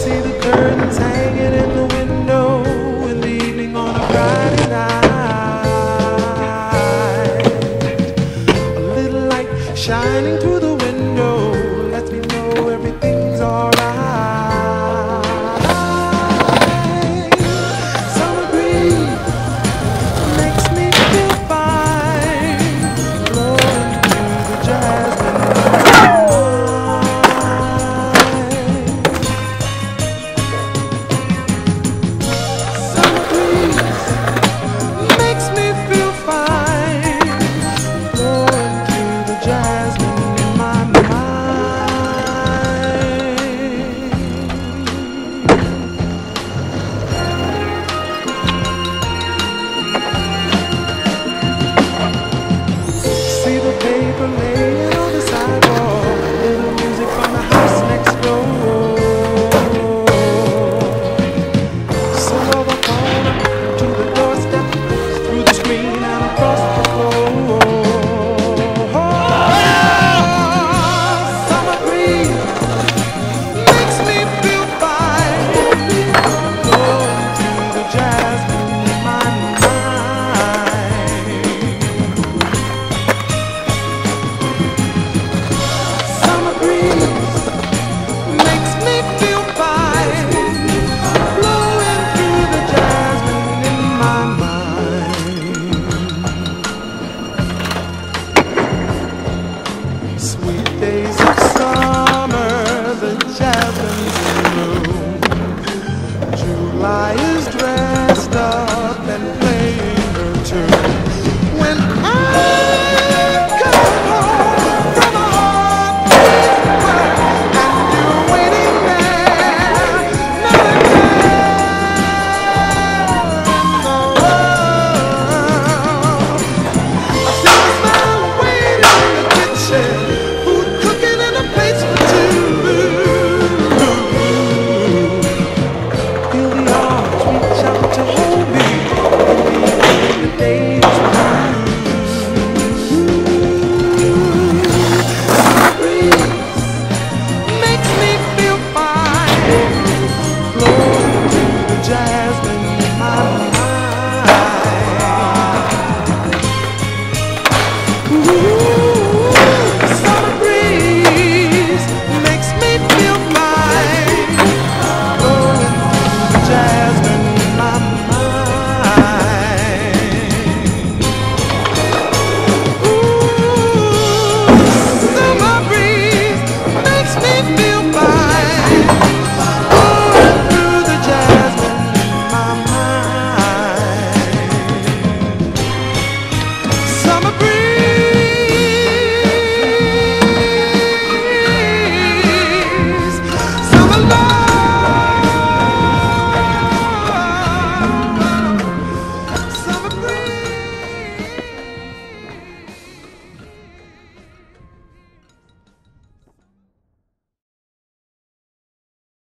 See the curtains hanging in the window in the evening on a Friday. Is dressed up